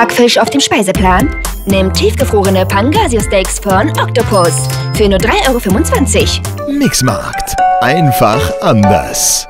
Backfisch auf dem Speiseplan? Nimm tiefgefrorene Pangasius-Steaks von Octopus für nur 3,25 Euro. Mixmarkt. Einfach anders.